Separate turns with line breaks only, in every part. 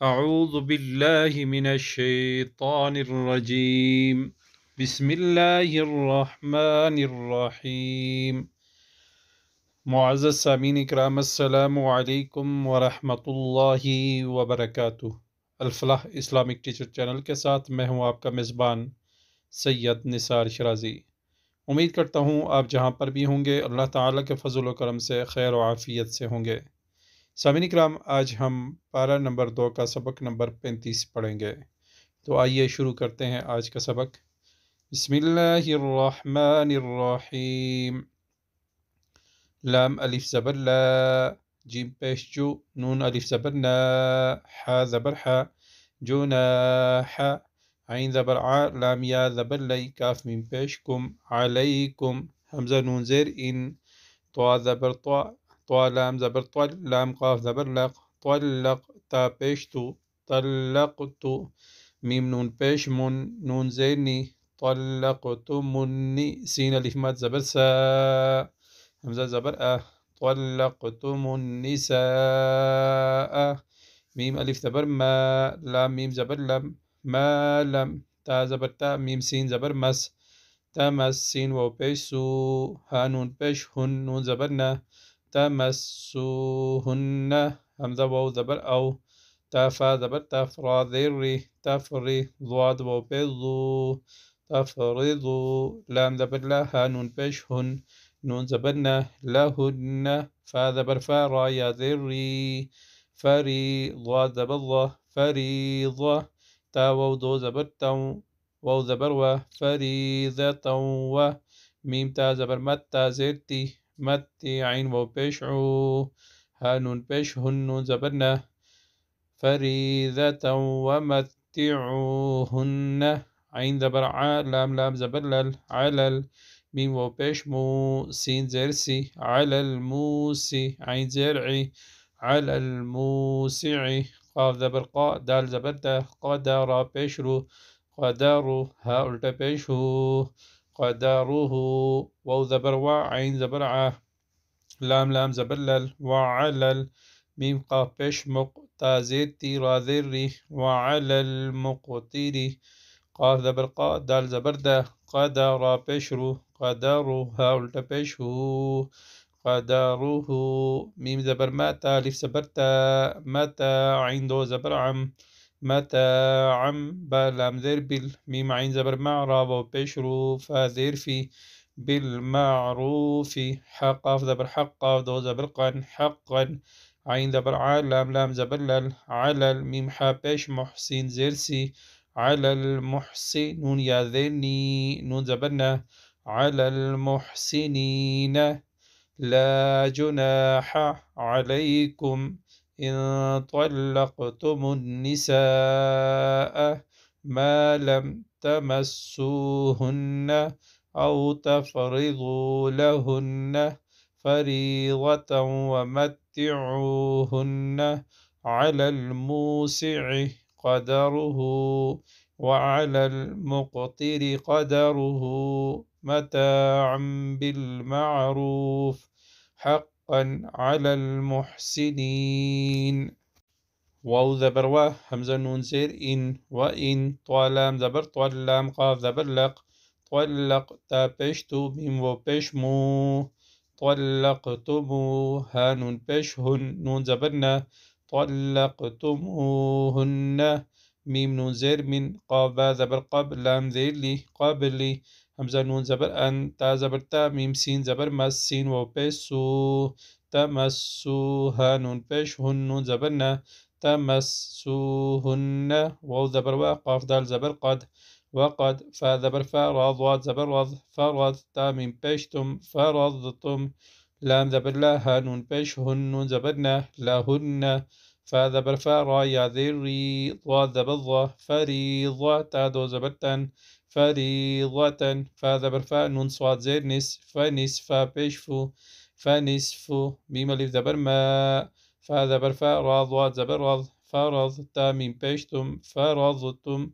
اعوذ باللہ من الشیطان الرجیم بسم اللہ الرحمن الرحیم معزز سامین اکرام، السلام علیکم ورحمۃ اللہ وبرکاتہ. الفلاح اسلامک ٹیچر چینل کے ساتھ میں ہوں آپ کا میزبان سید نثار شرازی. امید کرتا ہوں آپ جہاں پر بھی ہوں گے، اللہ تعالیٰ کے فضل و کرم سے، خیر و عافیت سے ہوں گے. سامعین کرام، آج ہم پارہ نمبر دو کا سبق نمبر پینتیس پڑھیں گے۔ تو آئیے شروع کرتے ہیں آج کا سبق۔ بسم اللہ الرحمن الرحیم۔ لام الف زبر لا۔ جیم پیش جو۔ نون الف زبر نا۔ حا زبر حا۔ جو نا۔ حا۔ عین زبر ع لام یا زبر لئی کاف میم پیش کم۔ علیکم۔ حمزہ نون زیر۔ ان۔ تو زبر تو طل لام قاف زبر لق طلق تا پیش تو ميم نون پیش من نون زيني طلقت مني سين الف ماد زبر سا همزة زبر أ طلقتم النساء ميم ألف زبر ما لام ميم زبر لم ما لم تا زبر تا ميم سين زبر مس تمس سين و پیش سو ها نون پیش هن نون زبرنا تمسوهن همزة واو زبر أو تافا زبر تفرا ذري تفري ضاد واو بيضو تفرضو لام زبر لا ها نون بيش هن نون زبرنا لهن فا زبر فا را يا ذري فري ضاد زبر فريضة تا واو دو زبر تو واو زبر و فريضة و ميم تا زبر مت تا زرتي متي عين واو بيش عو ها نون بيش هن زبرنا فريذة ومتعوهن عين زبر ع لام لام زبر لل علل. ميم واو مو. سين زرسي على الموسي عين زرعي على الموسع قاف زبر قا. دال زبر قدر بيشرو. قدرو ها التا بيشو قدره واو زبر و عين زبر ع. لام لام زبر لل وعلل. ميم قاف بش مق تازيتي را ذري وعلى المقتر قاف زبر قا دال زبر دا قدر بشرو قدره ها التا بشهو قدره ميم زبر ما تالف زبر تا. متى عين دو زبر عم. متاعا بلام ذر بال ميم عين زبر مع وبشرو فذر في بالمعروف حق زبر حق دو زبر قن حقا عين زبر لام لام زبر على الميم حا بيش محسن زرسي على المحسن نون يا ذني نون زبرنا على المحسنين لا جناح عليكم إن طلقتم النساء ما لم تمسوهن أو تفرضوا لهن فريضة ومتعوهن على الموسع قدره وعلى المقتر قدره متاعا بالمعروف حقا على المحسنين. واو زبر و همزة نون زير إن وإن طالام زبر. طلام قاف زبر. لق. طلق تا بشتو ميم و بشمو طلقتمو ها نون بشهن نون زبرنا طلقتموهن ميم نون زير من قاف زبر قبل لام ذير لي. همزة نون زبر أن تا زبر تا ميم سين زبر مس سين و بسو تمسو ها نون بش هن نون زبرنا تمسوهن واو زبر و قاف دال زبر قد وقد فا زبر فا را ضاد زبر رض فرض تا ميم بشتم فرضتم لام زبر لا ها نون بش هن نون زبرنا لهن فا زبر فا را يا ذري ضاد زبر ضا فريضة تا دو زبر تن فريضة فا زبر فا نون صاد زير نس فنس فا بشفو فنصفو ميم ألف زبر ما فا زبر فا را ضاد زبر رض فرض تا ميم بشتم فرضتم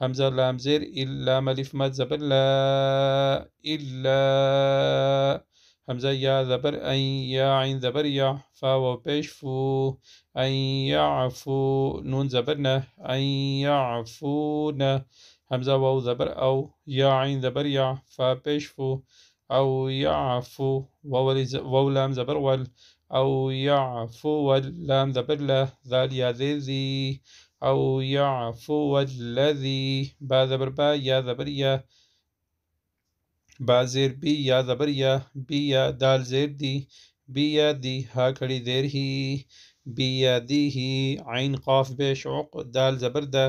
همزة لام زير إلا ملف مد زبر لا إلا همزة يا ذبر أن يا عين ذبر يا فا وبيش فو أن يعفو نون زبرنا أن يعفونا همزة واو ذبر أو يا عين ذبر يا فا بيش فو أو يعفو واو لام زبر وال أو يعفو واللام ذبر له ذال يا ذي ذي أو يعفو الذي با ذبر با يا ذبر يا با زیر بی یا زبر یا بی یا دال زیر دی بی یا دی ها کړي دیر هی بی یا دی هی عین قاف بیش عق دال زبر ده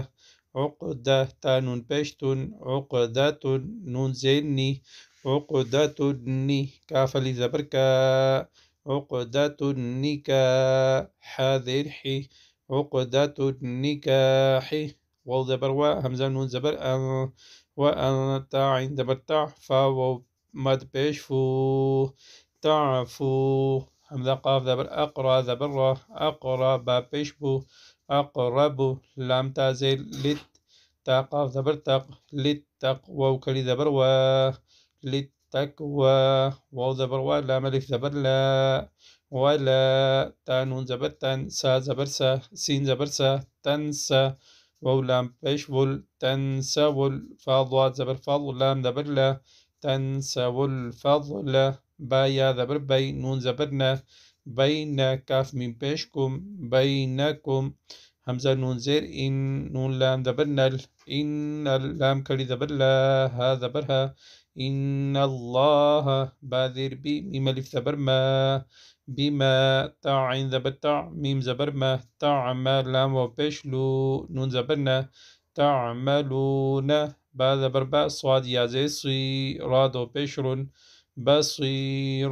عقدة نون پیشتون عقدة نون نی عقدة علی زبر کا عقدة نکاح ذیر حی عقدة النكاح واو زبر همزة نون زبر أن وأنت عند بتع فا مد بيش فو تعفو. همزة قاف زبر أقرأ زبر أقرأ با بيش بو أقرب لام تازل لت تا قاف زبر تق للتق واو كلي زبر و للتقوى واو زبر و لام ألف زبر لا ولا تا نون زبر تن سا زبر سا سين زبر سا تنسى واو لام بيش ول تنسوا الفضل زبر فضل لام زبر لا تنسوا الفضل با يا زبر بي نون زبرنا بين كاف من بيشكم بينكم همزة نون زير إن نون لام زبرنا إن اللام كلي زبر لا ها زبرها إن الله باذر بي ميم ألف زبر ما بما تعين زبر تع ميم زبر ما تعمل لام وبشلو نون زبرنا تعملون با زبر با صاد يا زي صي راد وبشر بصير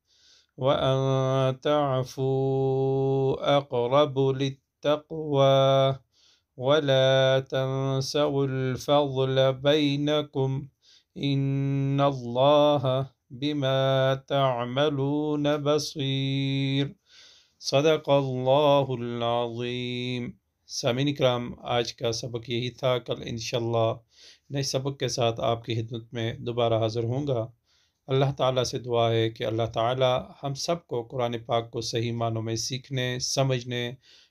وأن تعفوا أقرب للتقوى ولا تنسوا الفضل بينكم إن الله بما تعملون بصير صدق الله العظيم सामिन कराम आज का सबक यही था कल इंशाल्लाह नए सबक के साथ आपकी खिदमत में दोबारा हाज़िर اللہ تعالیٰ سے دعا ہے کہ اللہ تعالیٰ ہم سب کو قرآن پاک کو صحیح معنوں میں سیکھنے، سمجھنے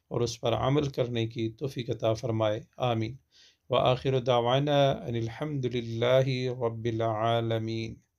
اور اس پر عمل کرنے کی توفیق عطا فرمائے۔ آمین۔ و آخر دعوانا ان الحمد للہ رب العالمین۔